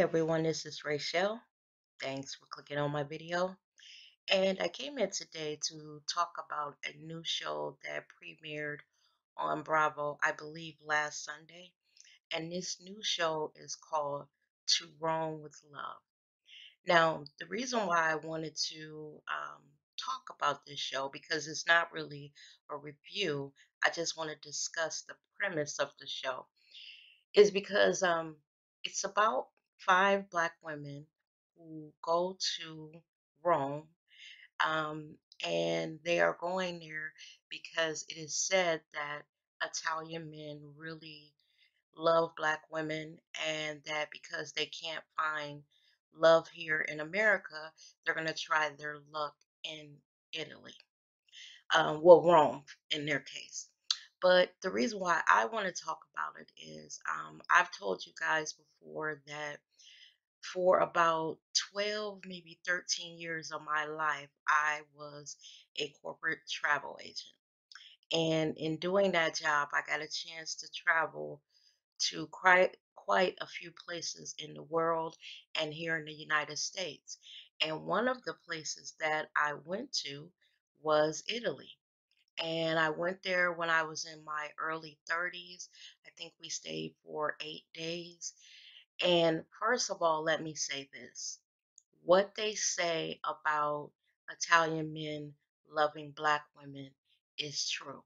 everyone, this is Rachel. Thanks for clicking on my video. And I came in today to talk about a new show that premiered on Bravo, I believe last Sunday. And this new show is called To Rome with Love. Now, the reason why I wanted to um, talk about this show, because it's not really a review, I just want to discuss the premise of the show, is because um, it's about five black women who go to Rome um, and they are going there because it is said that Italian men really love black women and that because they can't find love here in America, they're going to try their luck in Italy. Um, well, Rome in their case. But the reason why I want to talk about it is um, I've told you guys before that for about 12, maybe 13 years of my life, I was a corporate travel agent. And in doing that job, I got a chance to travel to quite, quite a few places in the world and here in the United States. And one of the places that I went to was Italy. And I went there when I was in my early 30s. I think we stayed for eight days. And first of all, let me say this. What they say about Italian men loving black women is true.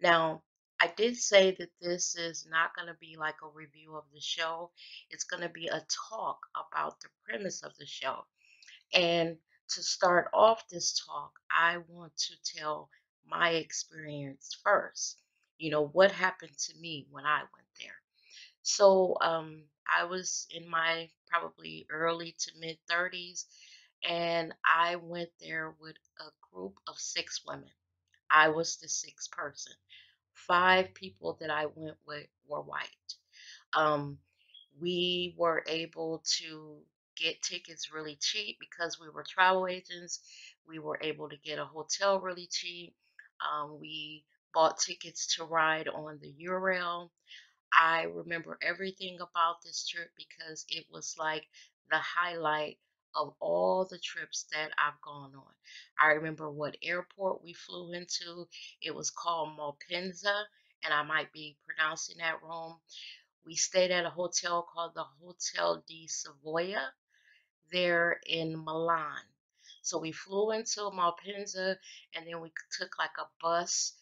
Now, I did say that this is not going to be like a review of the show. It's going to be a talk about the premise of the show. And to start off this talk, I want to tell my experience first. You know, what happened to me when I went there. So um, I was in my probably early to mid 30s, and I went there with a group of six women. I was the sixth person. Five people that I went with were white. Um, we were able to get tickets really cheap because we were travel agents. We were able to get a hotel really cheap. Um, we bought tickets to ride on the Eurail. I remember everything about this trip because it was like the highlight of all the trips that I've gone on. I remember what airport we flew into. It was called Malpensa, and I might be pronouncing that wrong. We stayed at a hotel called the Hotel di Savoia there in Milan. So we flew into Malpensa and then we took like a bus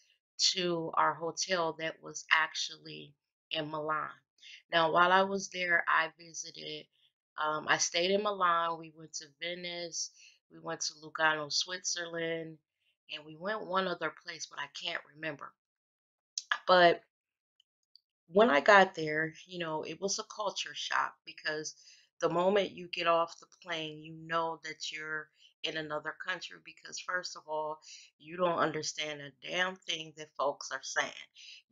to our hotel that was actually in Milan. Now, while I was there, I visited, um, I stayed in Milan. We went to Venice, we went to Lugano, Switzerland, and we went one other place, but I can't remember. But when I got there, you know, it was a culture shock because the moment you get off the plane, you know that you're in another country because, first of all, you don't understand a damn thing that folks are saying.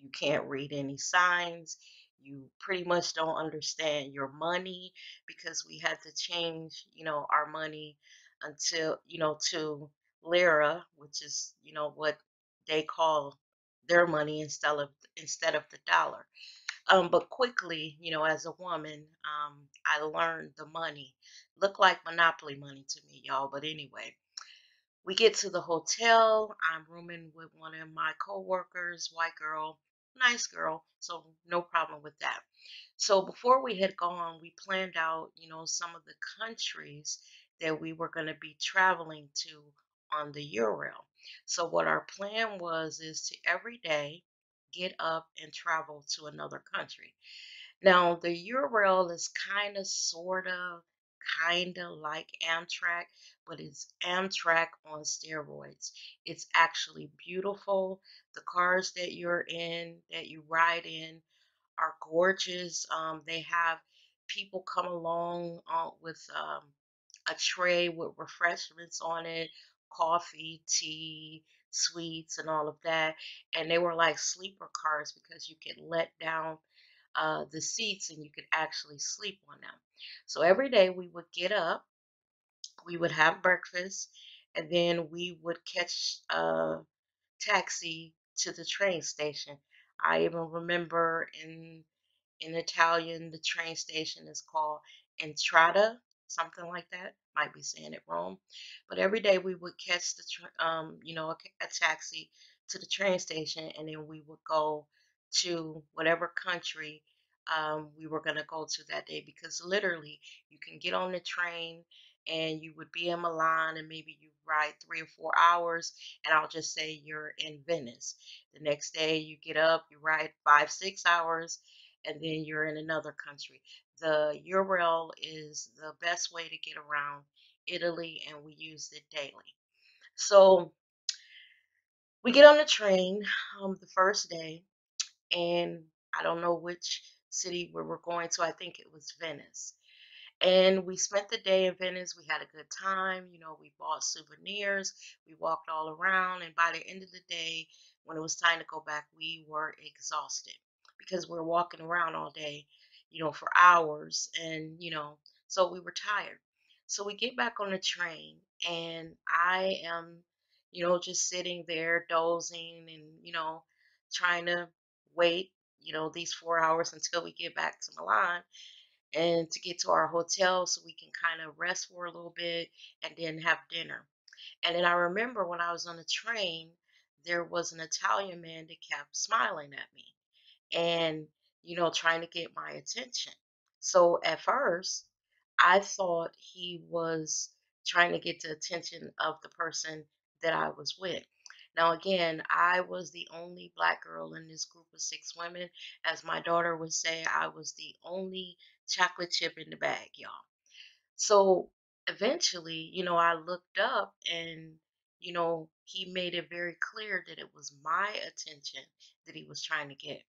You can't read any signs. You pretty much don't understand your money because we had to change, you know, our money until, you know, to lira, which is, you know, what they call their money instead of instead of the dollar. Um, but quickly, you know, as a woman, um, I learned the money. Looked like monopoly money to me, y'all. But anyway, we get to the hotel. I'm rooming with one of my coworkers, white girl, nice girl, so no problem with that. So before we had gone, we planned out, you know, some of the countries that we were going to be traveling to on the Eurail. So what our plan was is to every day get up and travel to another country. Now, the Eurail is kind of, sort of, kind of like Amtrak, but it's Amtrak on steroids. It's actually beautiful. The cars that you're in, that you ride in, are gorgeous. Um, they have people come along uh, with um, a tray with refreshments on it, coffee, tea, sweets, and all of that. And they were like sleeper cars because you could let down uh, the seats and you could actually sleep on them. So every day we would get up, we would have breakfast, and then we would catch a taxi to the train station. I even remember in in Italian the train station is called Entrada, something like that. Might be saying it wrong. But every day we would catch the, um, you know, a, a taxi to the train station, and then we would go to whatever country um, we were going to go to that day. Because literally, you can get on the train and you would be in Milan, and maybe you ride three or four hours, and I'll just say you're in Venice. The next day, you get up, you ride five, six hours, and then you're in another country. The Eurail is the best way to get around Italy, and we use it daily. So we get on the train um, the first day, and I don't know which city we were going to. I think it was Venice. And we spent the day in Venice. We had a good time. You know, we bought souvenirs. We walked all around. And by the end of the day, when it was time to go back, we were exhausted because we were walking around all day, you know, for hours. And, you know, so we were tired. So we get back on the train, and I am, you know, just sitting there dozing and, you know, trying to wait, you know, these four hours until we get back to Milan and to get to our hotel so we can kind of rest for a little bit and then have dinner. And then I remember when I was on the train, there was an Italian man that kept smiling at me and, you know, trying to get my attention. So at first, I thought he was trying to get the attention of the person that I was with. Now, again, I was the only black girl in this group of six women. As my daughter would say, I was the only chocolate chip in the bag, y'all. So eventually, you know, I looked up and, you know, he made it very clear that it was my attention that he was trying to get.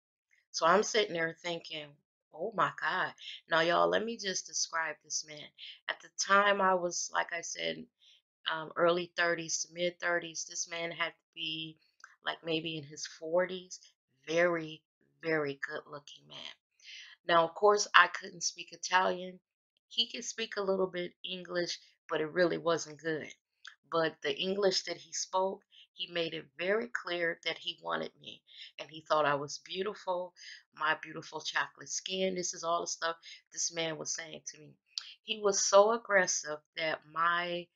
So I'm sitting there thinking, oh my God. Now, y'all, let me just describe this man. At the time, I was, like I said, um, early 30s to mid 30s. This man had to be like maybe in his 40s. Very, very good looking man. Now, of course, I couldn't speak Italian. He could speak a little bit English, but it really wasn't good. But the English that he spoke, he made it very clear that he wanted me and he thought I was beautiful, my beautiful chocolate skin. This is all the stuff this man was saying to me. He was so aggressive that my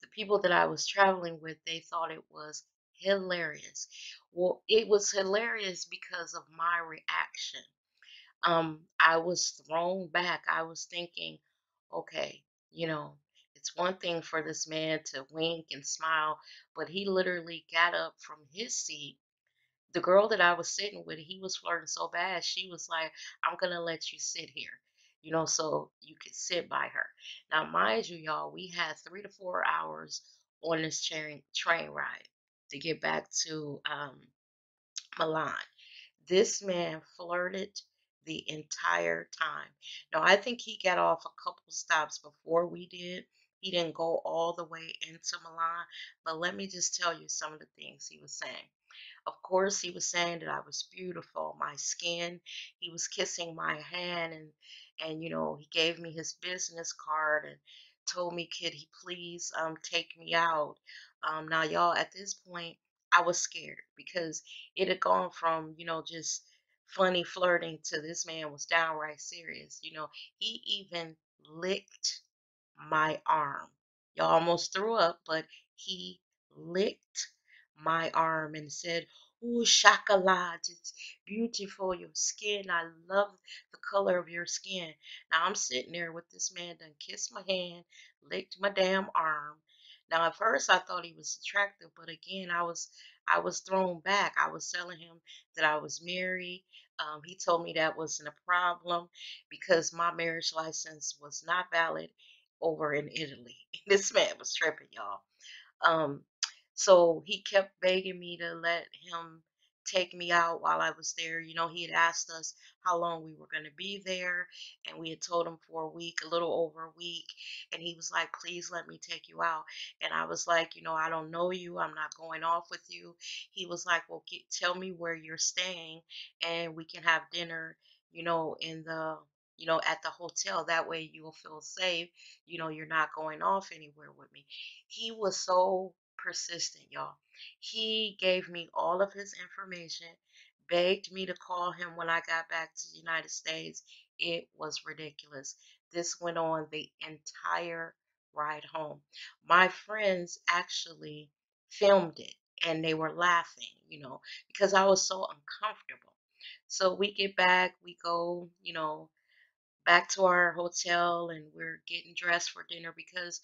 the people that I was traveling with, they thought it was hilarious. Well, it was hilarious because of my reaction um, I was thrown back. I was thinking, okay, you know, it's one thing for this man to wink and smile, but he literally got up from his seat. The girl that I was sitting with, he was flirting so bad, she was like, I'm gonna let you sit here, you know, so you could sit by her. Now, mind you, y'all, we had three to four hours on this train train ride to get back to um, Milan. This man flirted the entire time. Now, I think he got off a couple stops before we did. He didn't go all the way into Milan, but let me just tell you some of the things he was saying. Of course, he was saying that I was beautiful, my skin. He was kissing my hand and and you know, he gave me his business card and told me, could he please um take me out? Um now y'all at this point I was scared because it had gone from, you know, just funny flirting to this man was downright serious. You know, he even licked my arm. Y'all almost threw up, but he licked my arm and said, Ooh, chocolate, it's beautiful. Your skin, I love the color of your skin. Now I'm sitting there with this man done kissed my hand, licked my damn arm. Now at first I thought he was attractive, but again I was I was thrown back. I was telling him that I was married. Um, he told me that wasn't a problem because my marriage license was not valid over in Italy. This man was tripping, y'all. Um, so he kept begging me to let him take me out while I was there. You know, he had asked us how long we were going to be there, and we had told him for a week, a little over a week. And he was like, Please let me take you out. And I was like, You know, I don't know you. I'm not going off with you. He was like, Well, get, tell me where you're staying, and we can have dinner, you know, in the you know, at the hotel. That way you'll feel safe. You know, you're not going off anywhere with me. He was so persistent, y'all. He gave me all of his information, begged me to call him when I got back to the United States. It was ridiculous. This went on the entire ride home. My friends actually filmed it and they were laughing, you know, because I was so uncomfortable. So we get back, we go, you know, back to our hotel and we're getting dressed for dinner because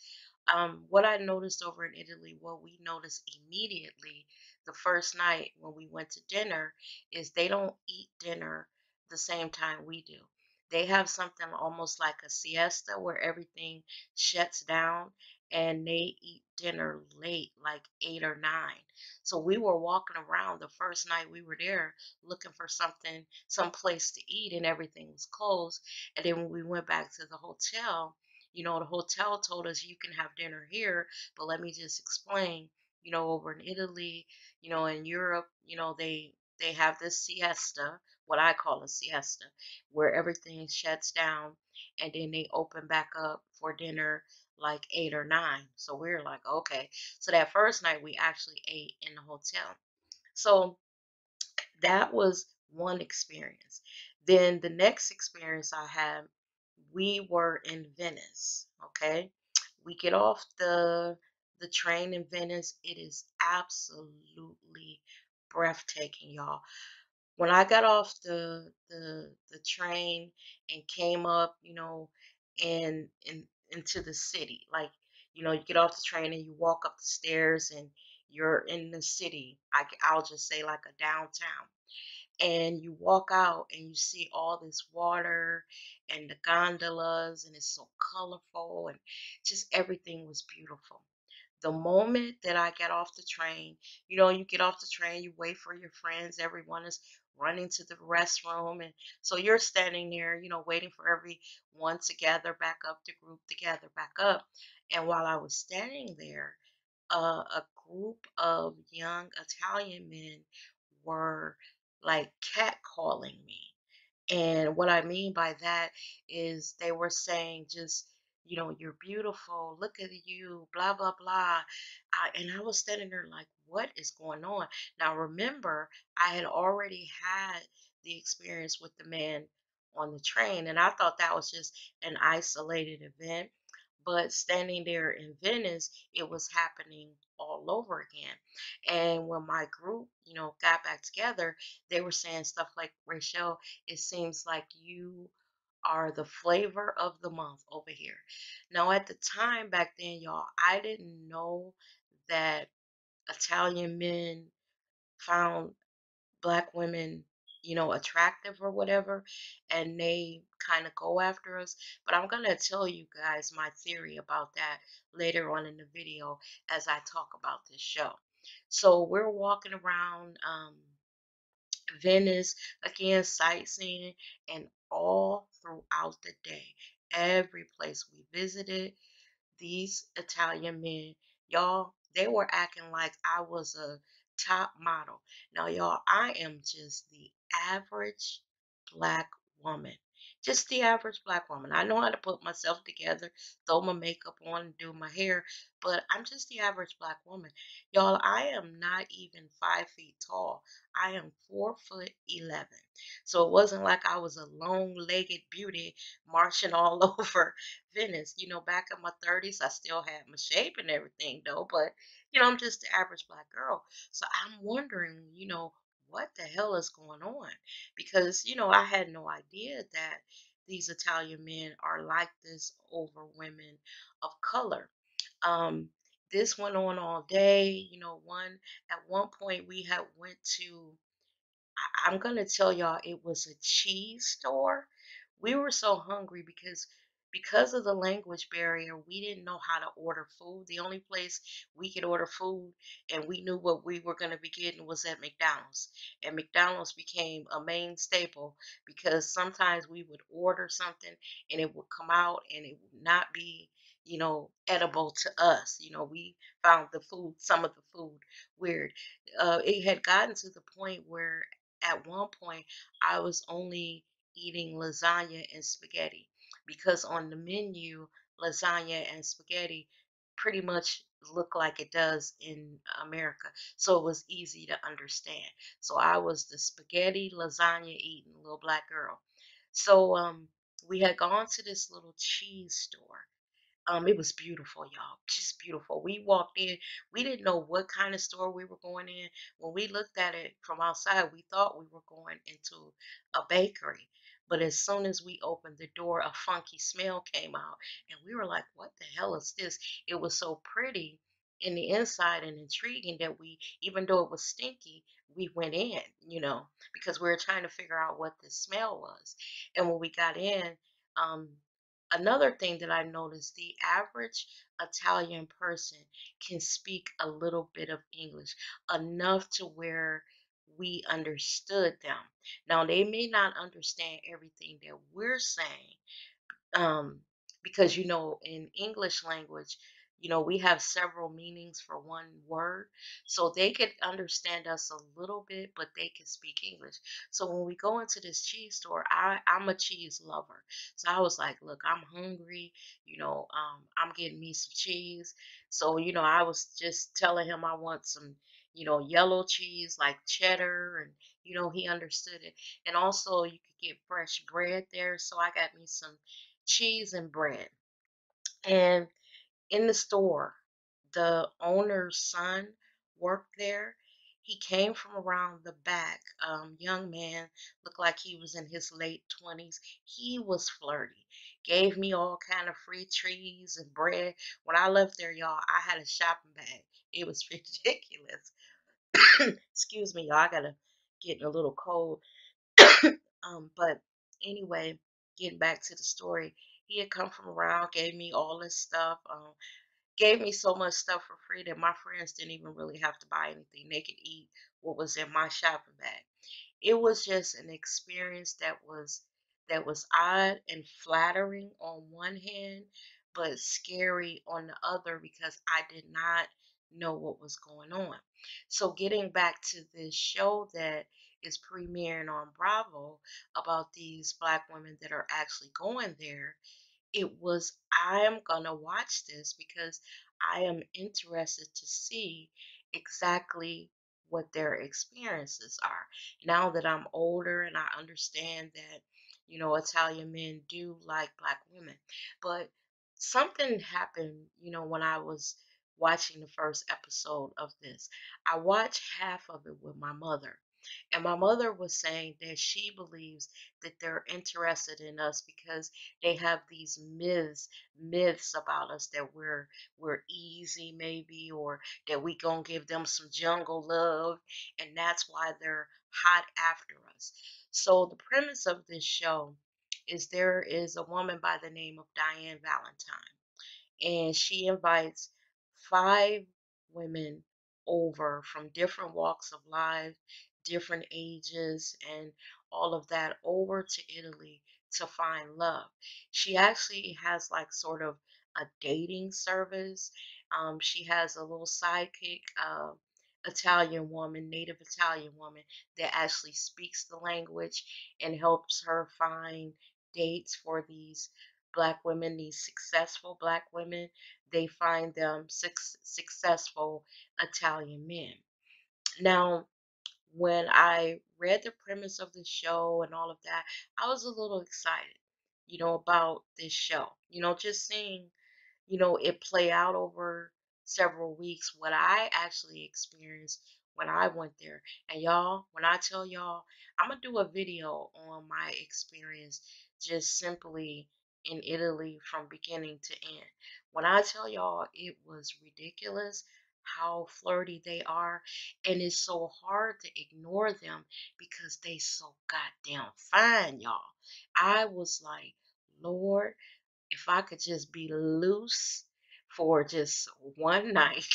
um, what I noticed over in Italy, what we noticed immediately the first night when we went to dinner is they don't eat dinner the same time we do. They have something almost like a siesta where everything shuts down and they eat dinner late, like eight or nine. So we were walking around the first night we were there looking for something, some place to eat, and everything was closed. And then when we went back to the hotel, you know, the hotel told us you can have dinner here, but let me just explain, you know, over in Italy, you know, in Europe, you know, they they have this siesta, what I call a siesta, where everything shuts down and then they open back up for dinner like eight or nine. So we are like, okay. So that first night we actually ate in the hotel. So that was one experience. Then the next experience I had, we were in Venice. Okay, we get off the the train in Venice. It is absolutely breathtaking, y'all. When I got off the the the train and came up, you know, and in into the city, like you know, you get off the train and you walk up the stairs and you're in the city. I, I'll just say like a downtown and you walk out and you see all this water and the gondolas and it's so colorful and just everything was beautiful. The moment that I got off the train, you know, you get off the train, you wait for your friends, everyone is running to the restroom and so you're standing there, you know, waiting for everyone to gather back up, the group to gather back up. And while I was standing there, uh, a group of young Italian men were like catcalling me. And what I mean by that is they were saying just, you know, you're beautiful, look at you, blah, blah, blah. I, and I was standing there like, what is going on? Now, remember, I had already had the experience with the man on the train, and I thought that was just an isolated event. But standing there in Venice, it was happening all over again. And when my group, you know, got back together, they were saying stuff like, Rachel, it seems like you are the flavor of the month over here. Now, at the time back then, y'all, I didn't know that Italian men found black women, you know, attractive or whatever, and they kind of go after us. But I'm going to tell you guys my theory about that later on in the video as I talk about this show. So we're walking around um, Venice, again, sightseeing, and all throughout the day, every place we visited, these Italian men, y'all, they were acting like I was a top model. Now, y'all, I am just the average black woman. Just the average black woman. I know how to put myself together, throw my makeup on, and do my hair, but I'm just the average black woman. Y'all, I am not even five feet tall. I am four foot eleven. So it wasn't like I was a long-legged beauty marching all over Venice. You know, back in my 30s, I still had my shape and everything though, but you know, I'm just the average black girl. So I'm wondering, you know, what the hell is going on? Because, you know, I had no idea that these Italian men are like this over women of color. Um, this went on all day. You know, one at one point we had went to I- I'm gonna tell y'all it was a cheese store. We were so hungry because because of the language barrier, we didn't know how to order food. The only place we could order food and we knew what we were going to be getting was at McDonald's. And McDonald's became a main staple because sometimes we would order something and it would come out and it would not be, you know, edible to us. You know, we found the food, some of the food weird. Uh, it had gotten to the point where at one point I was only eating lasagna and spaghetti because on the menu, lasagna and spaghetti pretty much look like it does in America. So it was easy to understand. So I was the spaghetti lasagna eating little black girl. So um we had gone to this little cheese store um, it was beautiful, y'all. Just beautiful. We walked in. We didn't know what kind of store we were going in. When we looked at it from outside, we thought we were going into a bakery. But as soon as we opened the door, a funky smell came out. And we were like, what the hell is this? It was so pretty in the inside and intriguing that we, even though it was stinky, we went in, you know, because we were trying to figure out what the smell was. And when we got in, um, Another thing that I noticed, the average Italian person can speak a little bit of English, enough to where we understood them. Now, they may not understand everything that we're saying, um, because you know in english language you know we have several meanings for one word so they could understand us a little bit but they can speak english. So when we go into this cheese store i i'm a cheese lover. So i was like look i'm hungry you know um, i'm getting me some cheese. So you know i was just telling him i want some you know yellow cheese like cheddar and you know he understood it and also you could get fresh bread there so i got me some cheese and bread. And in the store, the owner's son worked there. He came from around the back. Um, young man, looked like he was in his late 20s. He was flirty. Gave me all kind of free trees and bread. When I left there, y'all, I had a shopping bag. It was ridiculous. Excuse me, y'all. I gotta get a little cold. Um, but anyway, getting back to the story, he had come from around, gave me all this stuff, um, gave me so much stuff for free that my friends didn't even really have to buy anything. They could eat what was in my shopping bag. It was just an experience that was that was odd and flattering on one hand, but scary on the other because I did not know what was going on. So getting back to this show that is premiering on Bravo about these black women that are actually going there, it was I am gonna watch this because I am interested to see exactly what their experiences are. Now that I'm older and I understand that, you know, Italian men do like black women. But something happened, you know, when I was watching the first episode of this. I watched half of it with my mother. And my mother was saying that she believes that they're interested in us because they have these myths, myths about us that we're we're easy maybe or that we gonna give them some jungle love and that's why they're hot after us. So the premise of this show is there is a woman by the name of Diane Valentine and she invites five women over from different walks of life, different ages, and all of that over to Italy to find love. She actually has like sort of a dating service. Um, she has a little sidekick, uh, Italian woman, native Italian woman that actually speaks the language and helps her find dates for these black women, these successful black women, they find them suc successful Italian men. Now, when I read the premise of the show and all of that, I was a little excited, you know, about this show. You know, just seeing you know, it play out over several weeks what I actually experienced when I went there. And y'all, when I tell y'all, I'm gonna do a video on my experience just simply in Italy from beginning to end. When I tell y'all it was ridiculous how flirty they are and it's so hard to ignore them because they so goddamn fine y'all i was like lord if I could just be loose for just one night,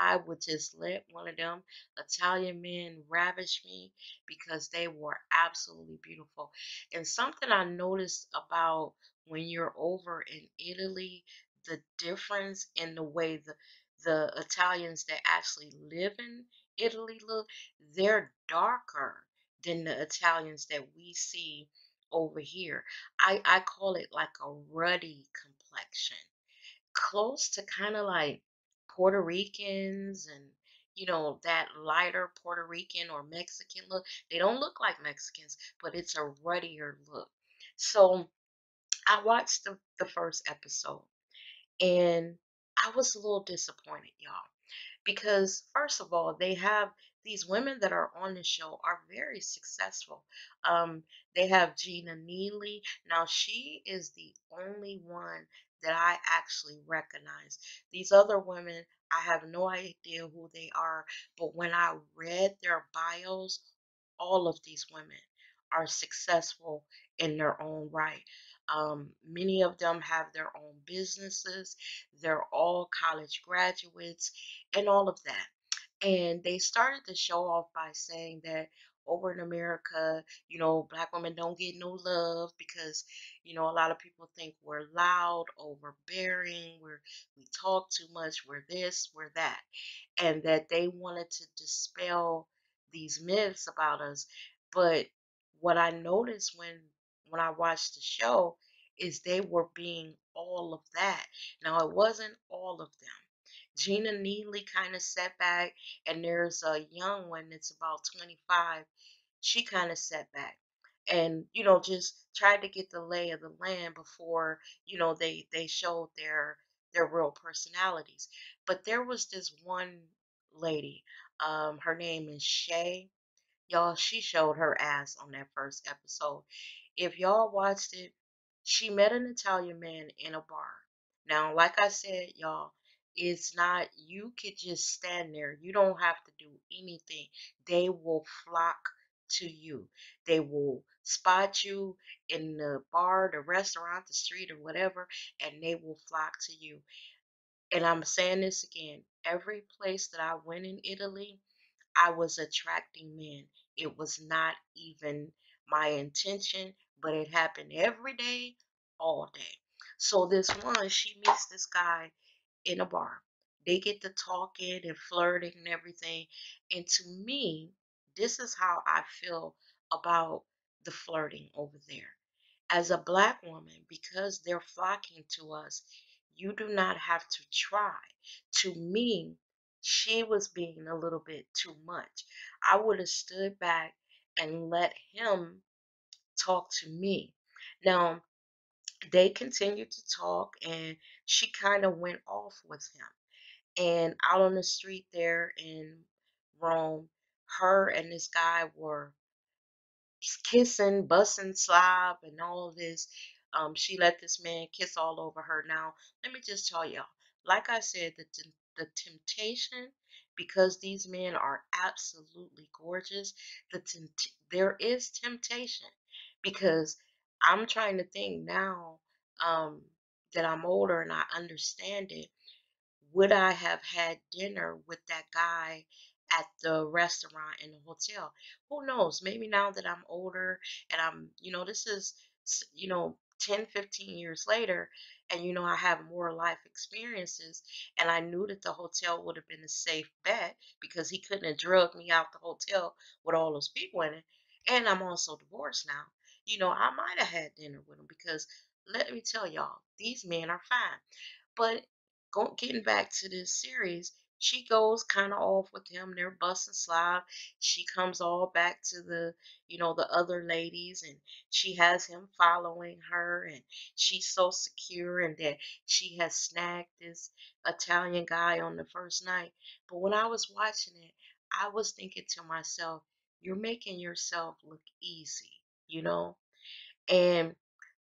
I would just let one of them Italian men ravish me because they were absolutely beautiful. And something I noticed about when you're over in Italy, the difference in the way the the Italians that actually live in Italy look, they're darker than the Italians that we see over here. I, I call it like a ruddy complexion, close to kind of like Puerto Ricans and you know that lighter Puerto Rican or Mexican look. They don't look like Mexicans, but it's a ruddier look. So I watched the, the first episode and I was a little disappointed, y'all because first of all they have these women that are on the show are very successful. Um, they have gina neely. Now she is the only one that i actually recognize. These other women i have no idea who they are but when i read their bios all of these women are successful in their own right um, many of them have their own businesses they're all college graduates and all of that. And they started the show off by saying that over in America, you know, black women don't get no love because, you know, a lot of people think we're loud, overbearing, we're we talk too much, we're this, we're that. And that they wanted to dispel these myths about us. But what I noticed when when I watched the show is they were being all of that. Now it wasn't all of them Gina Neely kind of set back, and there's a young one that's about 25. She kind of set back, and you know just tried to get the lay of the land before you know they they showed their their real personalities. But there was this one lady, um, her name is Shay. Y'all, she showed her ass on that first episode. If y'all watched it, she met an Italian man in a bar. Now, like I said, y'all, it's not, you could just stand there. You don't have to do anything. They will flock to you. They will spot you in the bar, the restaurant, the street, or whatever, and they will flock to you. And I'm saying this again every place that I went in Italy, I was attracting men. It was not even my intention, but it happened every day, all day. So this one, she meets this guy in a bar. They get to talking and flirting and everything. And to me, this is how I feel about the flirting over there. As a black woman, because they're flocking to us, you do not have to try. To me, she was being a little bit too much. I would have stood back and let him talk to me. Now, they continued to talk, and she kind of went off with him. And out on the street there in Rome, her and this guy were kissing, busting slob, and all this. Um, she let this man kiss all over her. Now, let me just tell y'all, like I said, the the temptation, because these men are absolutely gorgeous, the there is temptation because I'm trying to think now um, that I'm older and I understand it would I have had dinner with that guy at the restaurant in the hotel? Who knows? Maybe now that I'm older and I'm, you know, this is, you know, 10, 15 years later, and, you know, I have more life experiences, and I knew that the hotel would have been a safe bet because he couldn't have drugged me out the hotel with all those people in it. And I'm also divorced now. You know, I might have had dinner with him because let me tell y'all, these men are fine. But go, getting back to this series, she goes kind of off with him. They're busting slide. She comes all back to the, you know, the other ladies, and she has him following her, and she's so secure, and that she has snagged this Italian guy on the first night. But when I was watching it, I was thinking to myself, you're making yourself look easy, you know? And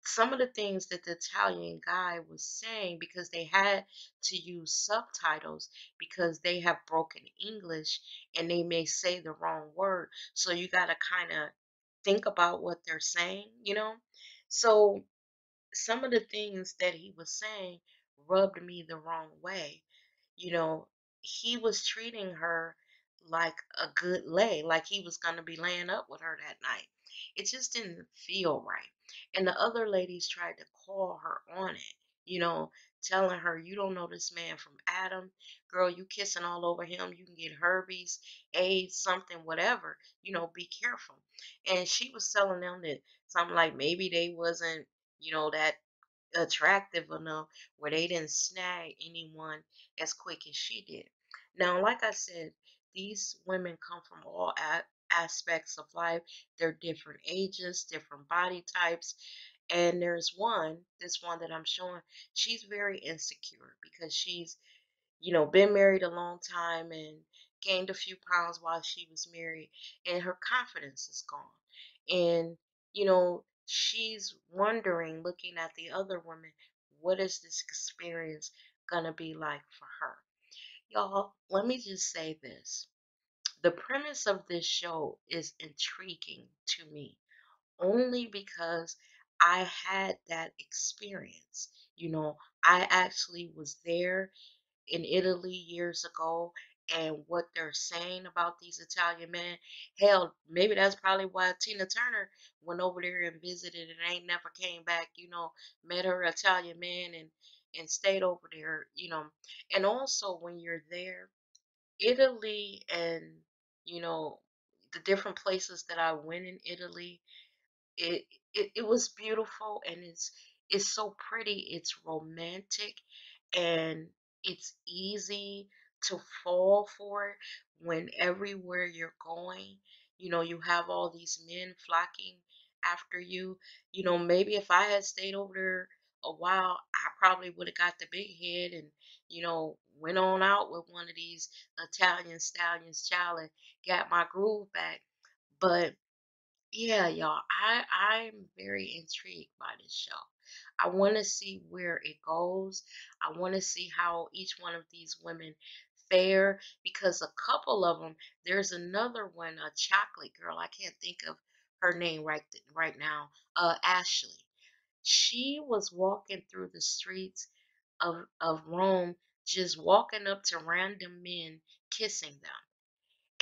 some of the things that the Italian guy was saying because they had to use subtitles because they have broken English and they may say the wrong word. So you got to kind of think about what they're saying, you know? So some of the things that he was saying rubbed me the wrong way. You know, he was treating her like a good lay, like he was going to be laying up with her that night. It just didn't feel right. And the other ladies tried to call her on it, you know, telling her, You don't know this man from Adam. Girl, you kissing all over him. You can get herpes, AIDS, something, whatever. You know, be careful. And she was telling them that something like maybe they wasn't you know, that attractive enough where they didn't snag anyone as quick as she did. Now, like I said, these women come from all aspects of life. They're different ages, different body types, And there's one, this one that I'm showing, she's very insecure because she's, you know, been married a long time and gained a few pounds while she was married, and her confidence is gone. And, you know, she's wondering, looking at the other woman, what is this experience gonna be like for her? Y'all, let me just say this. The premise of this show is intriguing to me only because I had that experience. You know, I actually was there in Italy years ago, and what they're saying about these Italian men, hell, maybe that's probably why Tina Turner went over there and visited and ain't never came back, you know, met her Italian man and and stayed over there, you know. And also when you're there, Italy and you know, the different places that I went in Italy, it, it it was beautiful and it's it's so pretty. It's romantic and it's easy to fall for it when everywhere you're going, you know, you have all these men flocking after you. You know, maybe if I had stayed over there a while, I probably would have got the big head and, you know, went on out with one of these Italian stallions, child, and got my groove back. But yeah, y'all, I I'm very intrigued by this show. I want to see where it goes. I want to see how each one of these women fare because a couple of them, there's another one, a chocolate girl. I can't think of her name right right now. Uh, Ashley. She was walking through the streets of of Rome, just walking up to random men, kissing them.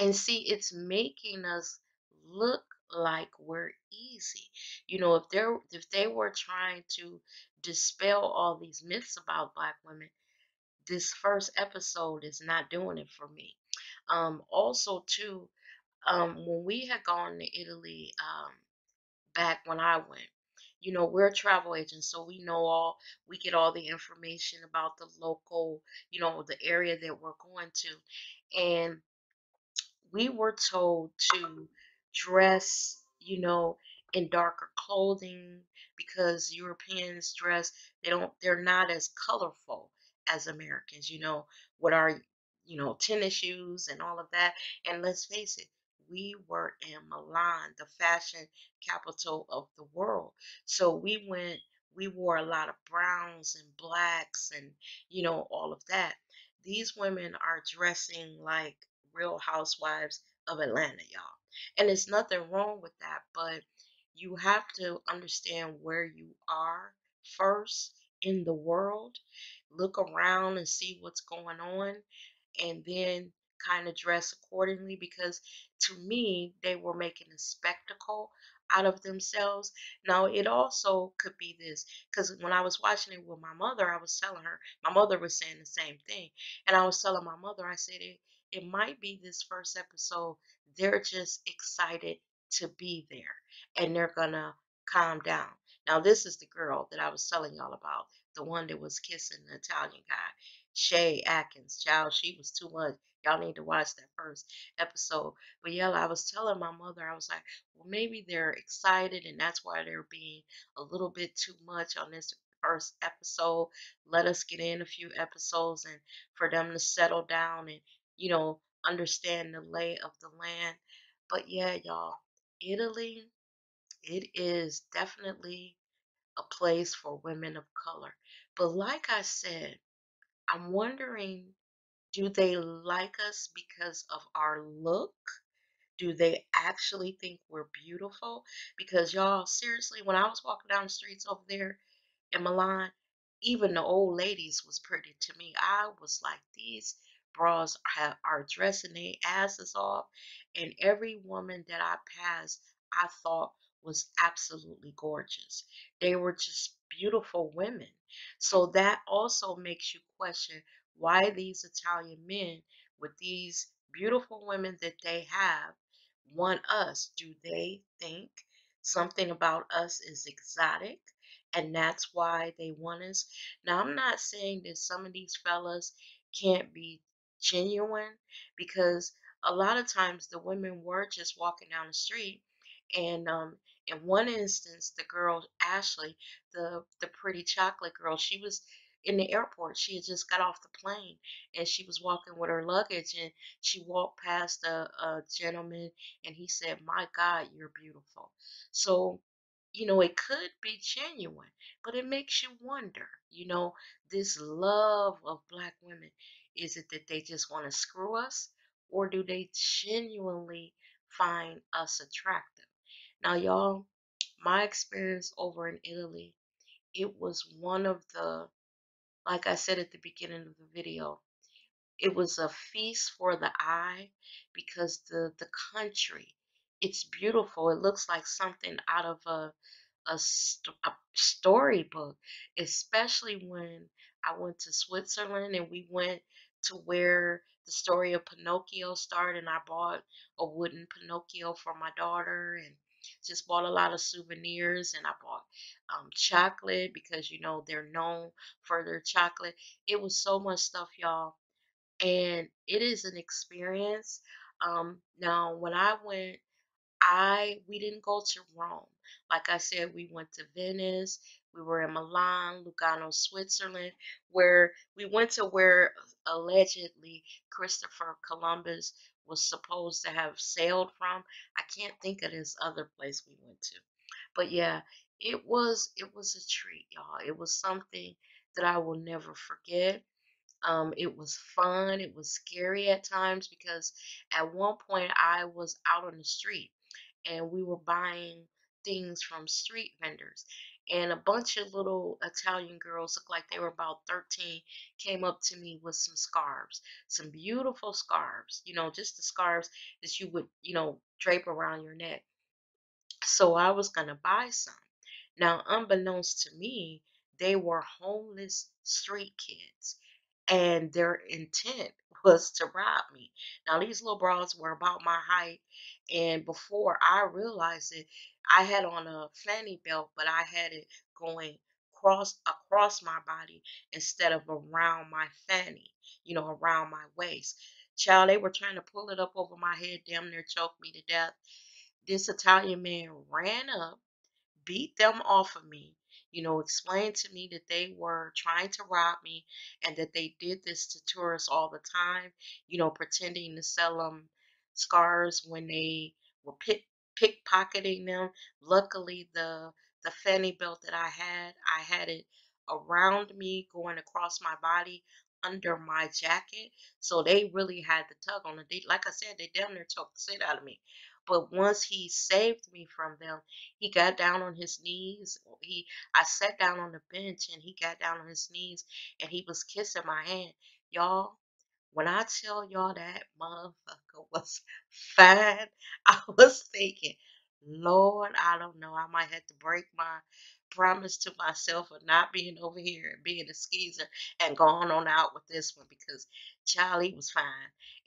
And see, it's making us look like we're easy. You know, if they're if they were trying to dispel all these myths about black women, this first episode is not doing it for me. Um, also, too, um, when we had gone to Italy, um, back when I went, you know, we're travel agents, so we know all, we get all the information about the local, you know, the area that we're going to. And we were told to dress, you know, in darker clothing because Europeans dress, they don't, they're not as colorful as Americans, you know, what are you know, tennis shoes and all of that. And let's face it, we were in Milan, the fashion capital of the world. So we went, we wore a lot of browns and blacks and, you know, all of that. These women are dressing like Real Housewives of Atlanta, y'all. And it's nothing wrong with that, but you have to understand where you are first in the world. Look around and see what's going on and then kind of dress accordingly because to me they were making a spectacle out of themselves now it also could be this because when i was watching it with my mother i was telling her my mother was saying the same thing and i was telling my mother i said it, it might be this first episode they're just excited to be there and they're gonna calm down now this is the girl that i was telling y'all about the one that was kissing the italian guy Shay Atkins. Child, she was too much. Y'all need to watch that first episode. But yeah, I was telling my mother, I was like, well, maybe they're excited and that's why they're being a little bit too much on this first episode. Let us get in a few episodes and for them to settle down and, you know, understand the lay of the land. But yeah, y'all, Italy, it is definitely a place for women of color. But like I said, I'm wondering, do they like us because of our look? Do they actually think we're beautiful? Because y'all, seriously, when I was walking down the streets over there in Milan, even the old ladies was pretty to me. I was like, these bras have, are dressing their asses off, and every woman that I passed, I thought was absolutely gorgeous. They were just beautiful women. So that also makes you question why these Italian men, with these beautiful women that they have, want us. Do they think something about us is exotic? And that's why they want us. Now, I'm not saying that some of these fellas can't be genuine because a lot of times the women were just walking down the street and um, In one instance, the girl, Ashley, the the pretty chocolate girl, she was in the airport. She had just got off the plane and she was walking with her luggage and she walked past a, a gentleman and he said, My God, you're beautiful. So, you know, it could be genuine, but it makes you wonder, you know, this love of black women, is it that they just want to screw us or do they genuinely find us attractive? Now, y'all, my experience over in Italy, it was one of the, like I said at the beginning of the video, it was a feast for the eye because the the country, it's beautiful. It looks like something out of a a, st- a storybook, especially when I went to Switzerland and we went to where the story of Pinocchio started and I bought a wooden Pinocchio for my daughter and just bought a lot of souvenirs and I bought um, chocolate because you know they're known for their chocolate. It was so much stuff, y'all and it is an experience. Um, now, when I went, I we didn't go to Rome. Like I said, we went to Venice. We were in Milan, Lugano, Switzerland, where we went to where allegedly Christopher Columbus was supposed to have sailed from. I can't think of this other place we went to. But yeah, it was it was a treat, y'all. It was something that I will never forget. Um, it was fun. It was scary at times because at one point I was out on the street and we were buying things from street vendors. And a bunch of little Italian girls, looked like they were about 13, came up to me with some scarves, some beautiful scarves, you know, just the scarves that you would, you know, drape around your neck. So I was going to buy some. Now, unbeknownst to me, they were homeless street kids, and their intent was to rob me. Now, these little bras were about my height, and before I realized it, I had on a fanny belt, but I had it going cross across my body instead of around my fanny, you know, around my waist. Child, they were trying to pull it up over my head, damn near choked me to death. This Italian man ran up beat them off of me, you know, explained to me that they were trying to rob me and that they did this to tourists all the time, you know, pretending to sell them scars when they were pick, pickpocketing them. Luckily, the the fanny belt that I had, I had it around me going across my body under my jacket. So they really had the tug on it. They, like I said, they damn near took the shit out of me. But once he saved me from them, he got down on his knees. He I sat down on the bench and he got down on his knees and he was kissing my hand. Y'all, when I tell y'all that motherfucker was fine, I was thinking, Lord, I don't know. I might have to break my promise to myself of not being over here and being a skeezer and going on out with this one because Charlie was fine.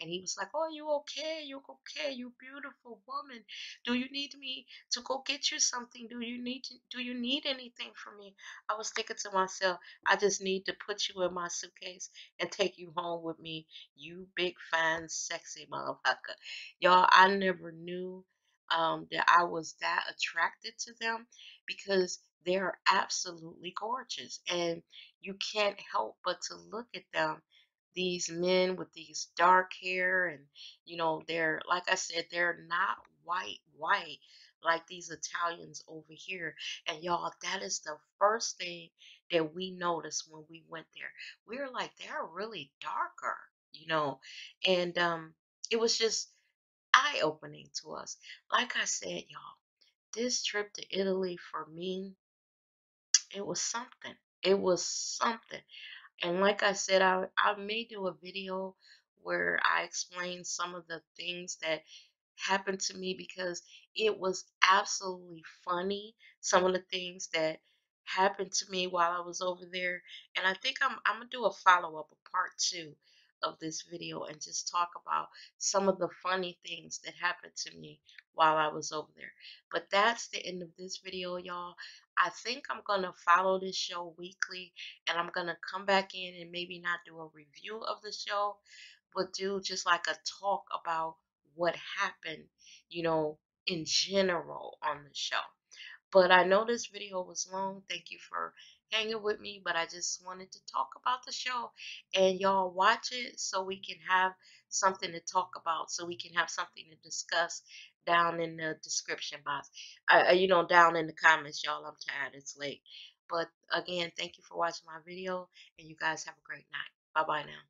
And he was like, Oh, you okay? You okay? You beautiful woman. Do you need me to go get you something? Do you need to, do you need anything from me? I was thinking to myself, I just need to put you in my suitcase and take you home with me, you big fine sexy motherfucker. Y'all, I never knew um, that I was that attracted to them because they're absolutely gorgeous and you can't help but to look at them these men with these dark hair and you know they're like i said they're not white white like these italians over here and y'all that is the first thing that we noticed when we went there. We were like they're really darker you know and um it was just eye-opening to us. Like i said y'all this trip to italy for me it was something. It was something. And like I said, I, I may do a video where I explain some of the things that happened to me because it was absolutely funny. Some of the things that happened to me while I was over there. And I think I'm, I'm going to do a follow up, a part two of this video and just talk about some of the funny things that happened to me while I was over there. But that's the end of this video, y'all. I think I'm going to follow this show weekly and I'm going to come back in and maybe not do a review of the show, but do just like a talk about what happened, you know, in general on the show. But I know this video was long. Thank you for hanging with me. But I just wanted to talk about the show and y'all watch it so we can have something to talk about, so we can have something to discuss down in the description box. Uh, you know, down in the comments, y'all. I'm tired. It's late. But again, thank you for watching my video and you guys have a great night. Bye bye now.